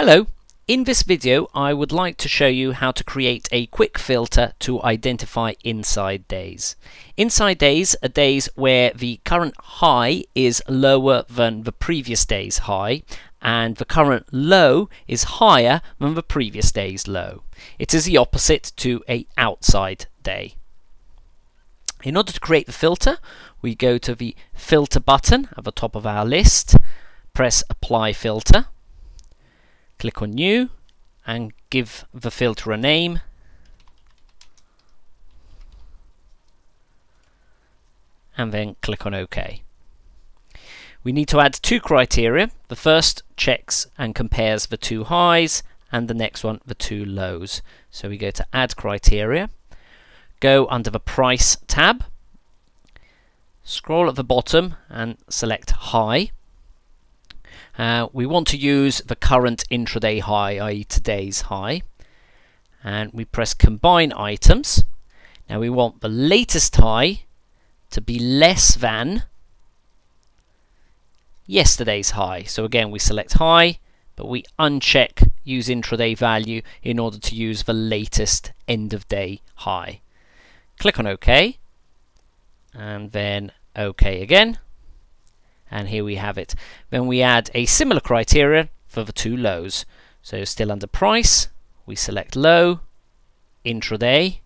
Hello, in this video I would like to show you how to create a quick filter to identify inside days. Inside days are days where the current high is lower than the previous day's high and the current low is higher than the previous day's low. It is the opposite to a outside day. In order to create the filter, we go to the filter button at the top of our list, press apply filter click on new and give the filter a name and then click on OK. We need to add two criteria. The first checks and compares the two highs and the next one the two lows. So we go to add criteria, go under the price tab, scroll at the bottom and select high uh, we want to use the current intraday high, i.e. today's high. And we press combine items. Now we want the latest high to be less than yesterday's high. So again, we select high, but we uncheck use intraday value in order to use the latest end of day high. Click on OK, and then OK again and here we have it. Then we add a similar criteria for the two lows. So still under price, we select low, intraday,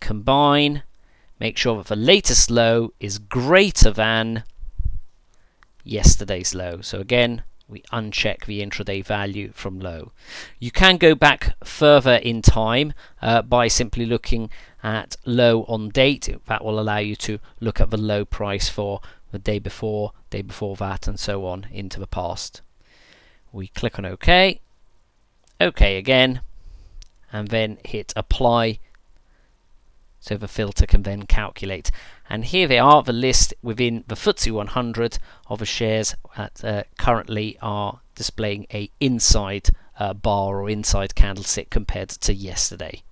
combine, make sure that the latest low is greater than yesterday's low. So again, we uncheck the intraday value from low. You can go back further in time uh, by simply looking at low on date. That will allow you to look at the low price for the day before, day before that, and so on into the past. We click on OK, OK again, and then hit apply so the filter can then calculate. And here they are, the list within the FTSE 100 of the shares that uh, currently are displaying a inside uh, bar or inside candlestick compared to yesterday.